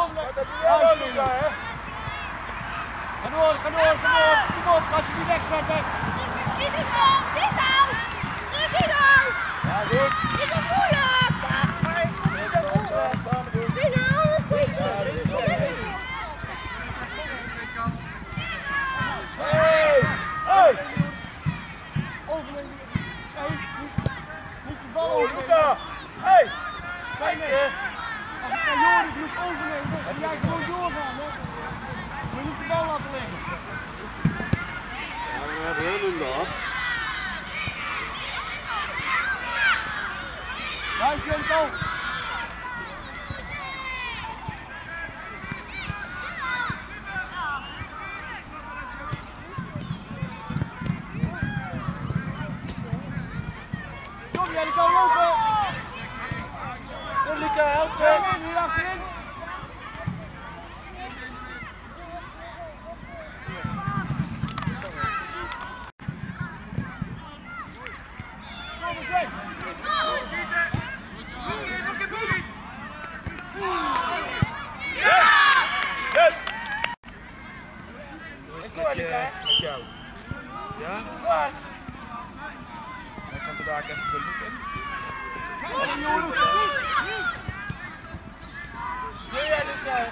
kom. Wel, Luca, hè? Ga door, ga door, ga door. Kom op, gaat je niet wegzetten. Dit is al, dit al. Druk dit al. Ja, goed. Dit is moeilijk. Doen. Dit is alles goed. Hey! Hey! Overleven. Hey, niet, niet de bal. Luca! Hey! Hè? Joris moet overnemen, dan jij gewoon doorgaan. Hè. Je moet de bal laten liggen. Ja, we hebben hem nog. Juist, Jenko. Kom, jij kan lopen. Kom, Luca, help me. Achterin, hier achterin. Kom eens, Jay. Yes! Hoe is het met, je, met jou? Ja? Waar? Dan komt er daar even voor Luca in. Kom, Joris. Wil jij dit nou?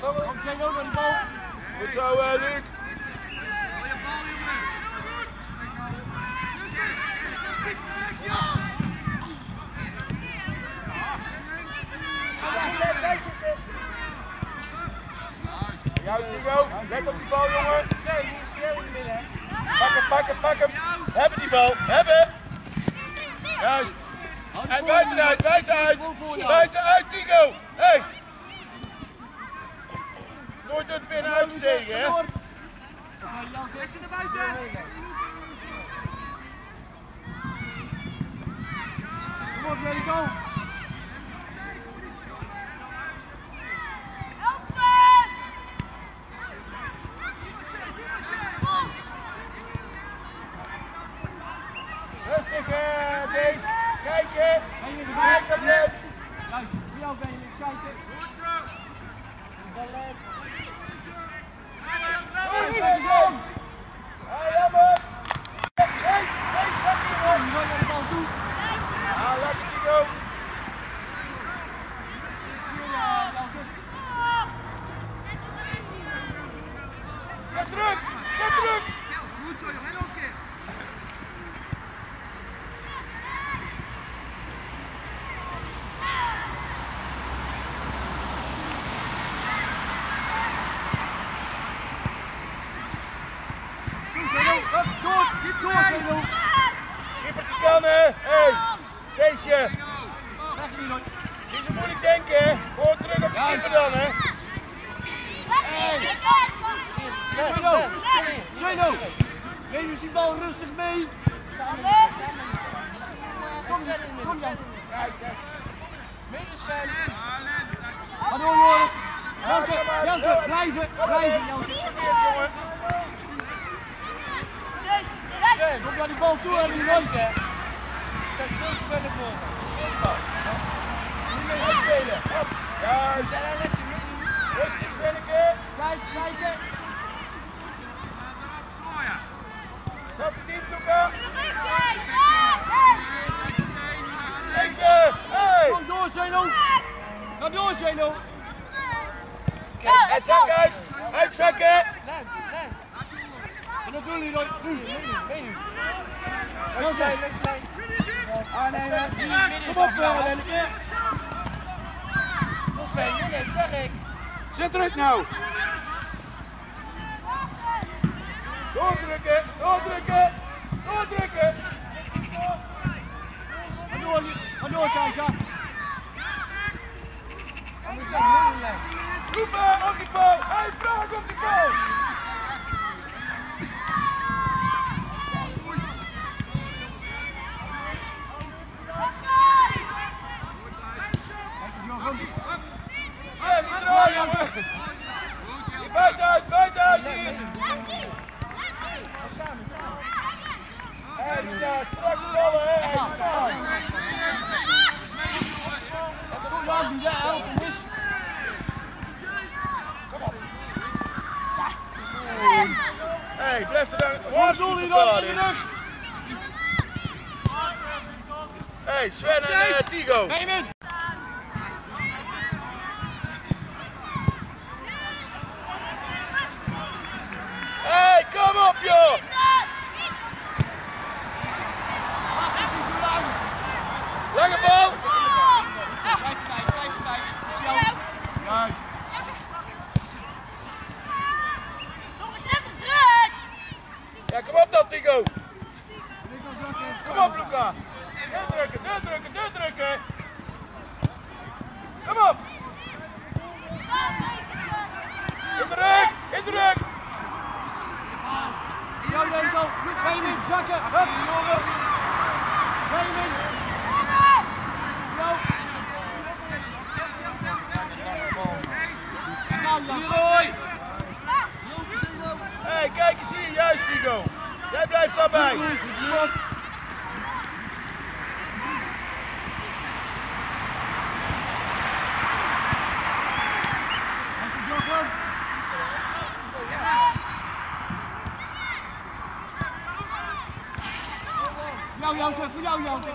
Kom, Jay, ook aan de bal. Goed zo, uh, Luc. Jou, Tigo. Let op die bal, jongen. Pak hem, pak hem, pak hem. Hebben die bal. Hebben. Juist. En buitenuit, buitenuit. Buitenuit, Tigo. Hey. Nooit het binnenuit tegen, hè? Door. Is er naar buiten? Kom op, Jay, go. Rustig, eh, Dees. Kijken. Ben je Kijk hem net. Luister, voor jou ben je eens kijken. Goed zo. Bal left. Hey, Dees, Dees. Hey, jammer. Dees, Dees, zak hier Kom, op. wat jij de bal doet. Ah, lekker, Tigo. Zet druk, zet druk. Goed zo, joh. En nog een keer. Door, door, Zeno. Kippertje kan, hè. Hey, Deesje. Weg nu nog. Niet zo moeilijk denken, hè. Gewoon terug op de keeper dan, hè. Zeno, Zeno. Neem eens die bal rustig mee. Kom, kom Jan. Ga door, Joris. Janke, Janke, blijven, blijven, Janke. jongen. Kom naar die bal toe en die nooit. Niet meer gaan spelen. Hop. Juist. Rustig, Svenneke. Kijk, kijken. Zat het Luca. Deze. Hey. Kom door, Zeno. Ga door, Zeno. Uitzakken uit. Uitzakken. En dat doen jullie nooit. Nu, nu, nu. Kom op, Lenneke. Zet druk nou. Doordrukken. Doordrukken. Doordrukken. Ga door, ga door, Kajsa. Roepen op die bal. Hey, vraag op die bal. Hey, blijf er dan. Waar? Hey, Sven en Tigo. 这是要要的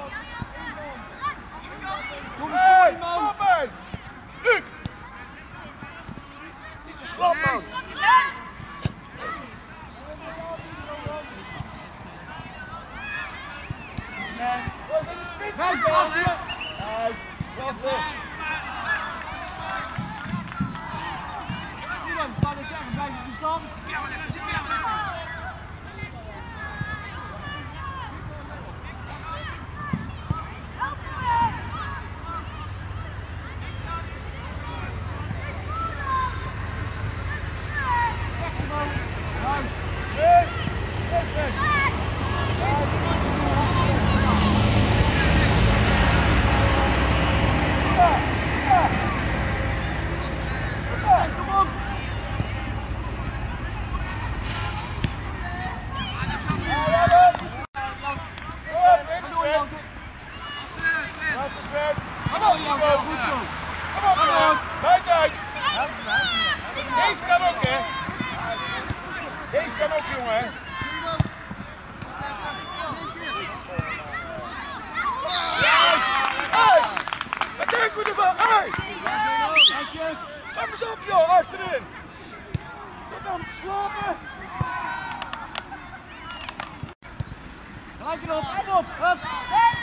Fred. Kom op, Jan. Goed zo. Kom op, Jan. Buiten uit. Deze kan ook, hè. Deze kan ook, jongen. Wat denk je ervan? Hey! Kom eens op joh, achterin! Tot dan, slapen! Gelijk erop, en op! Hup!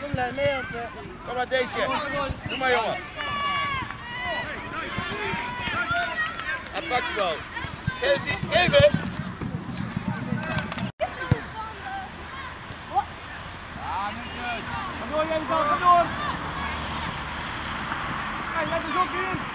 Kom naar mee Kom maar deze. Doe maar jongen. Hij pakt de bal. Geef die, geef het. Ga door, Jens, ga door. Kijk, lekker eens op hier.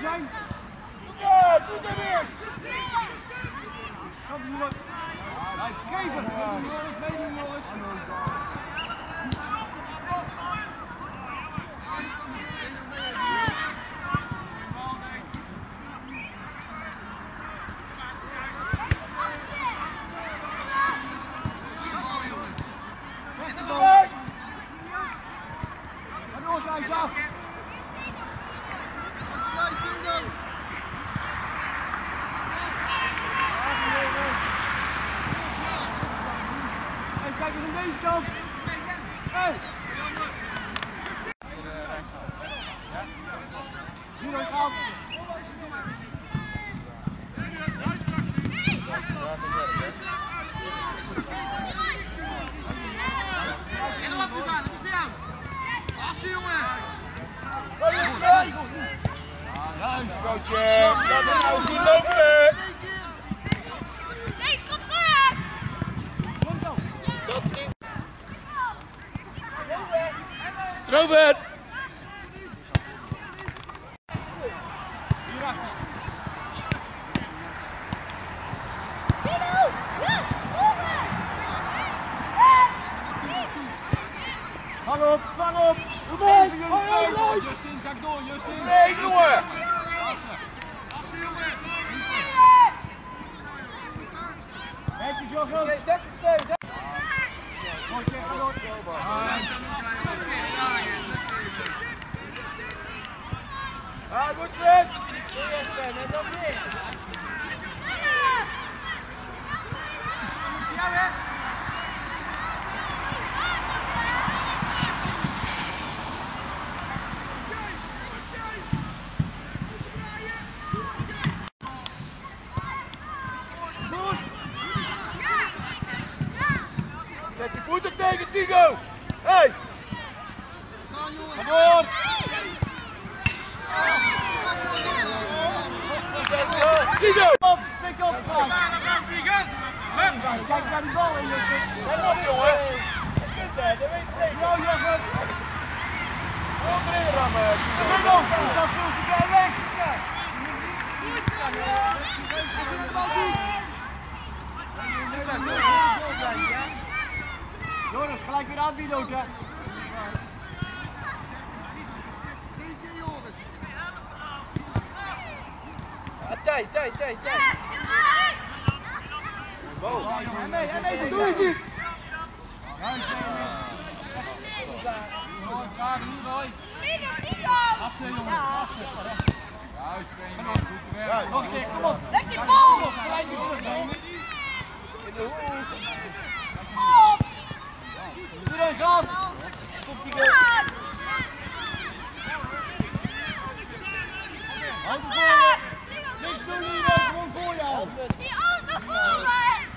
Zijn. Ja, doe het weer. Kom Robert. Kijk naar die bal, Justin. Let op jongen. Je kunt dat, dat weet ik zeker. Go, Jochem. Rammen. Kom op, is dat veel te ver weg? Joris, gelijk weer aanbieden ook, hè. Tijd, tijd, tijd, tijd. En mee, en mee, doe eens niet. Nog een keer, kom op. Die bal! In de hoek. Doe je. Niks doen, Lido, gewoon voor jou. Die arm naar voren!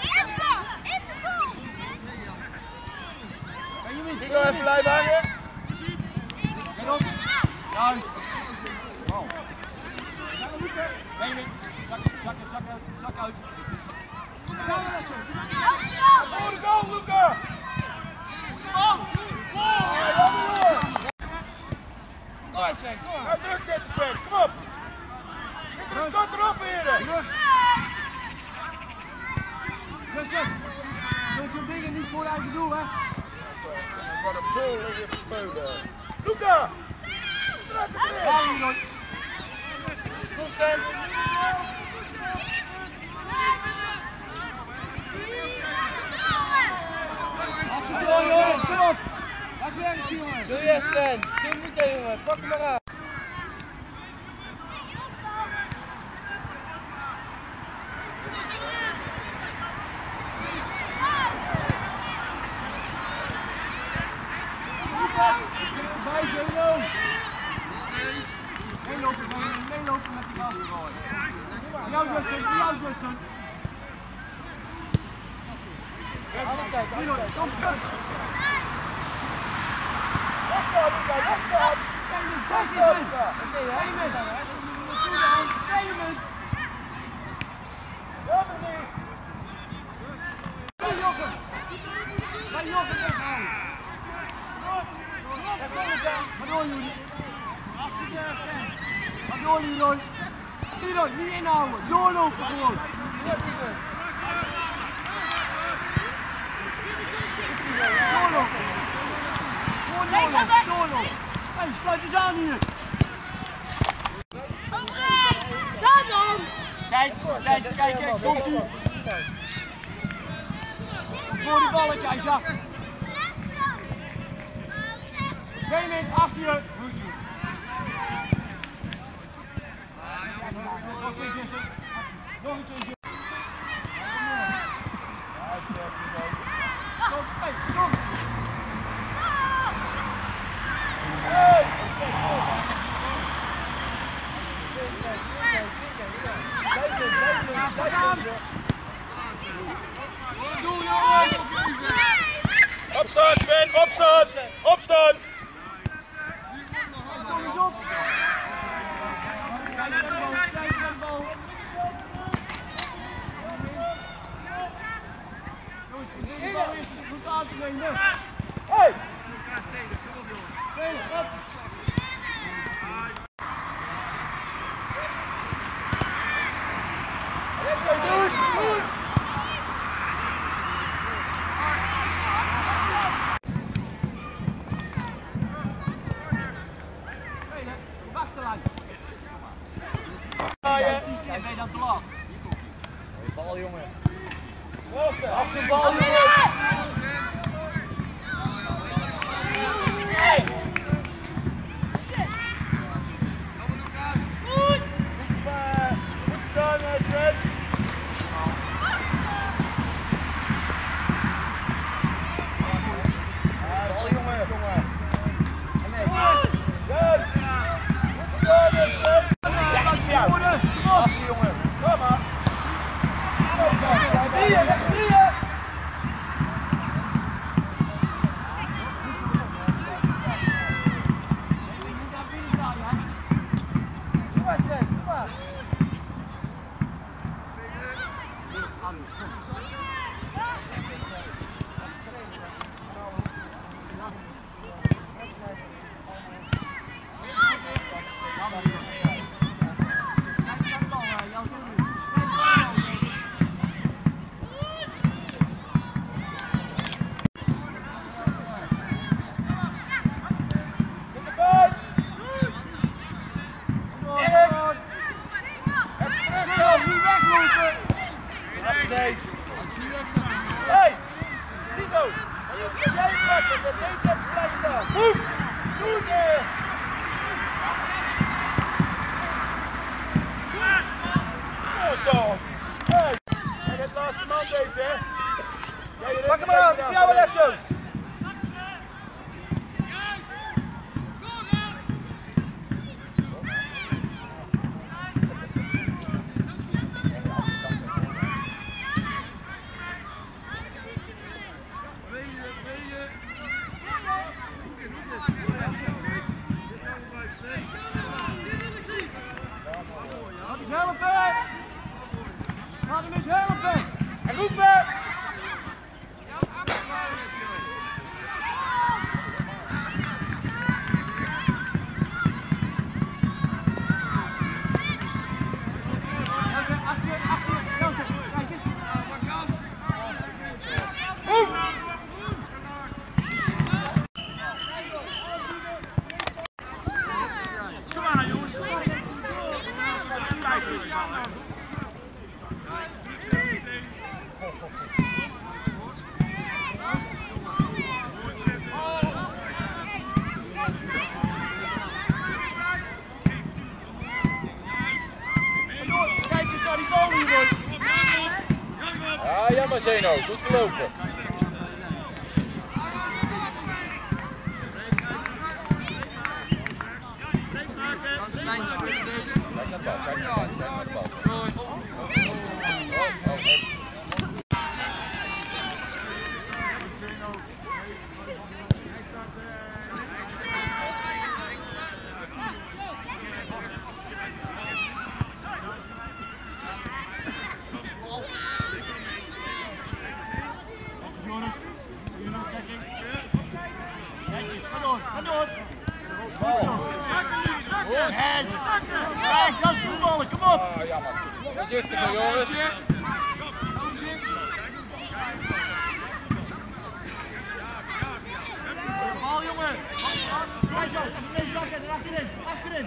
In de goal! In de goal! Tigo even blijven hangen. Get op. Juist. Wow. Benjamin, zak, zak, zak uit, zak uit. Bij Jochem! Bij Jochem weggaan! Daar komen ze! Maar door jullie! Als ze er zijn! Door Leroy! Leroy, niet inhouden! Doorlopen gewoon! Doorlopen! Doorlopen! Doorlopen! Hé, sluit hier! Overheid! Ga dan! Kijk, kijk, kijk, kijk, kijk! voor die balletje, hij zag. Koning, achter je. Ah, Goed. Nog. Hey! Zo, goed gelopen. Ga door, ga door. Goed zo. Zakken nu, zakken. En zakken. Kijk, We is voetballen, kom op. kom jammer. Voorzichtig, jongens. Jongen. Kom zo, even mee zakken. Achterin, achterin.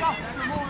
戴着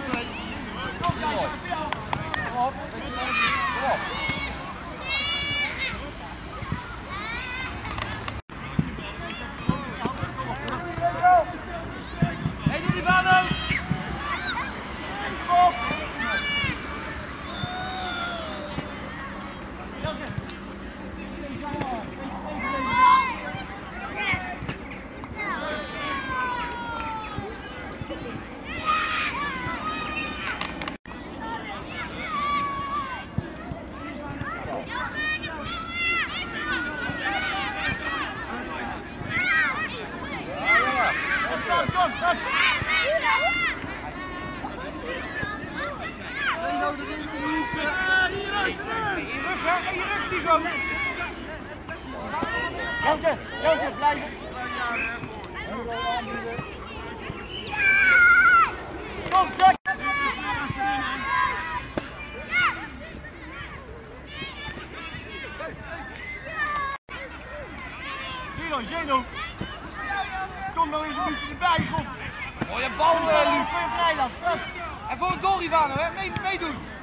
in je rug, Tigo. Janke, Janke, blijf. Kom, zeg. Gino, Zeno. Kom nou eens een beetje erbij, gof. Mooie bal, Lief. Twee op Nijland. En voor het goal, Ivano, hè. Meedoen. Mee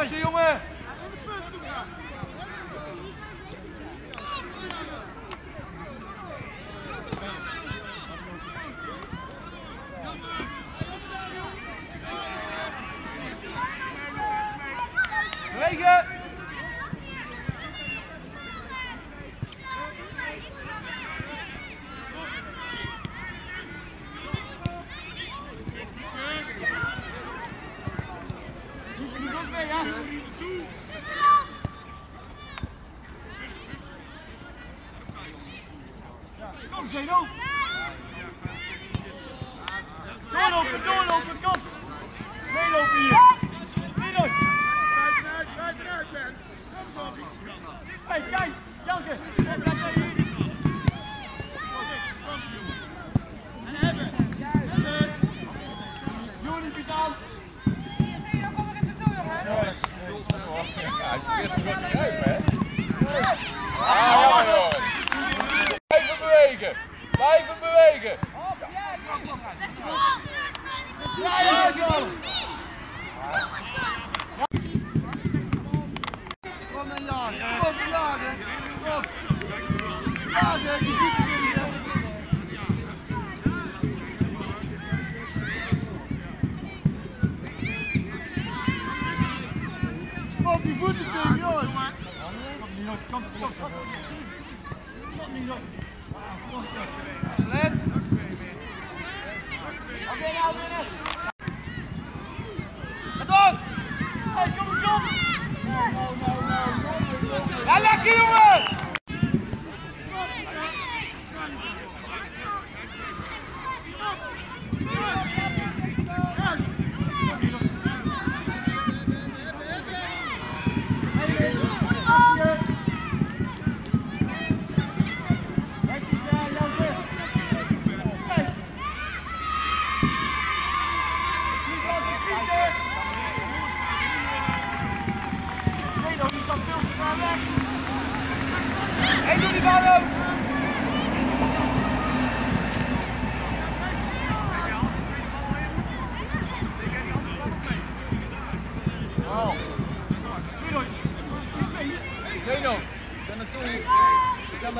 Afzien, jongen.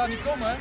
Niet komen,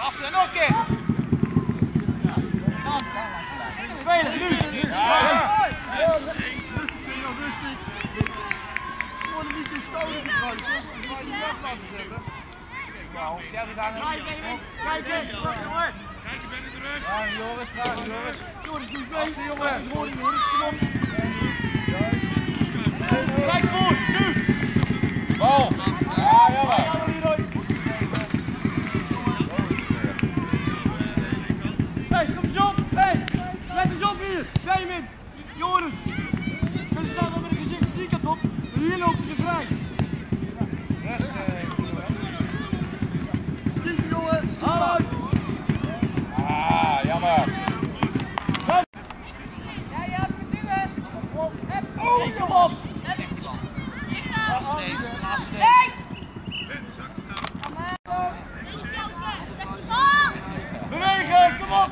Lassen, nog een keer. Spelen, nu. Rustig, Zeno, rustig. Je wordt hem niet in stoten gegooid. Rustig, maar je mag laten zetten. Nou, jij die daar Kijk, even. Kijk, eens. Ja, Joris, graag, Joris. Joris, doe eens mee. Laat eens horen, Joris, kom op. Kijk voor, nu. Bal. Ja, jammer. Ja, Leroy. Hey, kom eens op. Hey, let eens op hier. Damon, Joris. Jullie staan wel met een gezicht die kant op. Hier lopen ze vrij. Schiet, jongen. Haal uit. Ah, jammer. Oh, kom op. Lassen deze, lassen deze. Bewegen, kom op.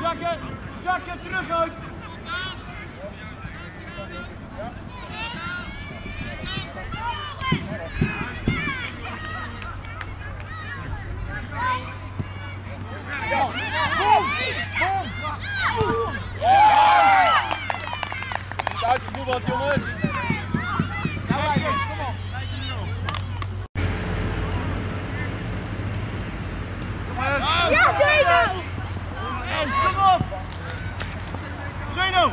Zakken, zakken, terug uit. Niet uitgevoetbald, jongens. Ja, Zeno! En kom op. Zeno,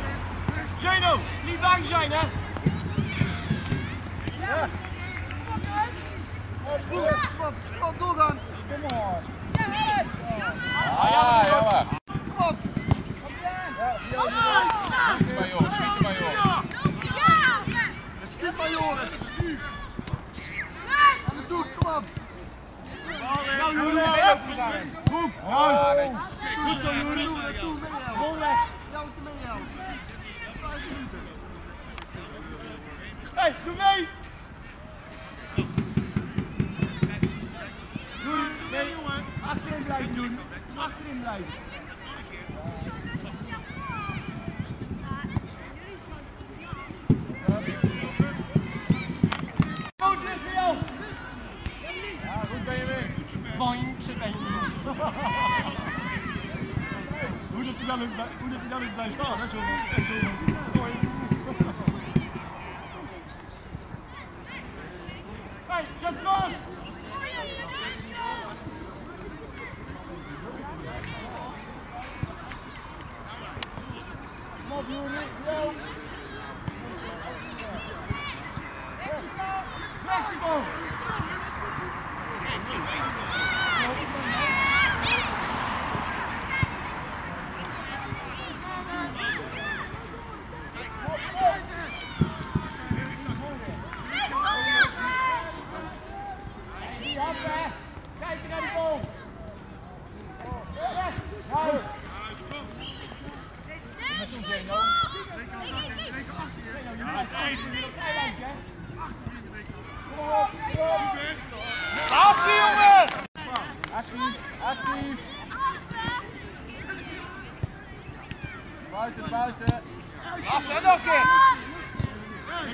Zeno, niet bang zijn hè. Kom op, kom op, doorgaan. Ah, jammer. Kom op. Schiet maar, joh. Schiet maar, joh. Schiet Joris. Aan de toe, kom op. Nou. Goed, zo Joris. Weg. Jou te mee jou. Vijf minuten. Doe mee. Joris, nee jongen. Achterin blijven doen. Achterin blijven. Goed, is voor jou. Ja, goed ben je weer. Boing, zit bij Hoe dat hij dan ook, blijft staan, hè? Zo, en zo. Boing. Hey, zet vast! Kom op, jongen. Yo. Weg die bal! Die hand weg. Kijken naar die bal. Weg. Juist. Lassen, jongen. Actief, actief. Buiten, buiten. Lassen, nog een keer. Ga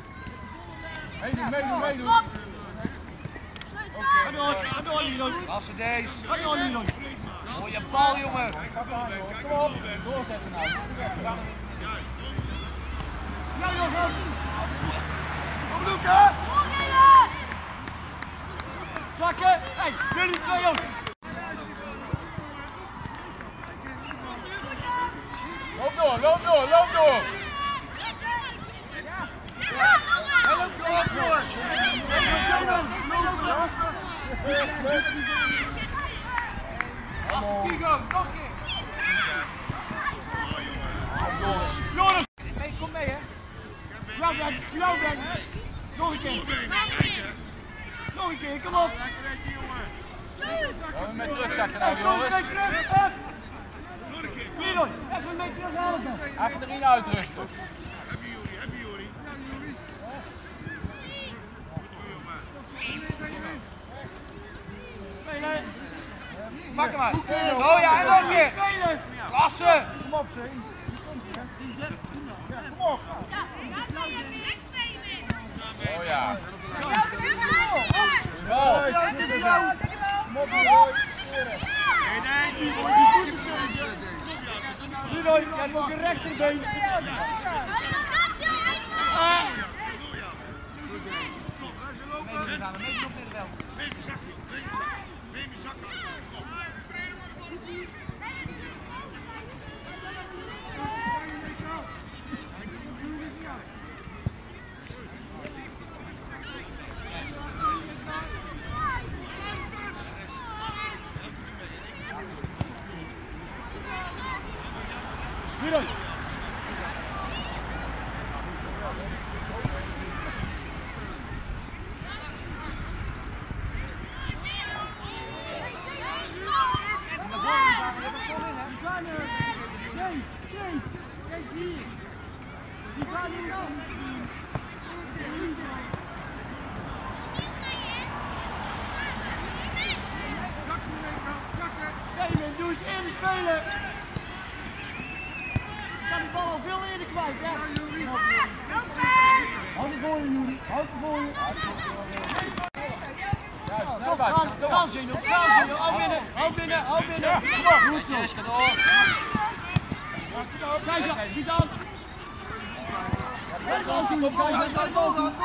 Meedoen, meedoen, meedoen. Ga door, ga door, Lilo. Lassen deze. Ga door, Lilo. Mooie bal, jongen. Kom op, doorzetten nou. Ja, jongen. Kom, Luca. Zakken. Hé, jullie twee ook. Loop door, loop door, loop door. Tigo, nog een keer. Joris, Mee, kom mee hè. jou brengen, jou brengen. Nog een keer. Nog een keer, kom op. Gaan we met terugzakken nou, Even nog een jongens. keer terug. Hup. Leroy, even Pak hem uit. Oh ja, en nog. Spelen. Klasse. Kom op, Zee. Kom op. Oh ja. Ja. Ja, jou. Kom op, Leroy. Leroy, jij hebt ook een rechterbeen. Ah. Damon, doe eens inspelen. Je kan die bal al veel eerder kwijt, hè? Houd het voor je, Juri. Houd het voor je. Snel bij, Gaan, kom gaan op. Zeno, gaan Zeno. Hou binnen, hou binnen, hou binnen. Kom Yes, ga door. Kijk zo, niet aan. Kijk toe, kijk aan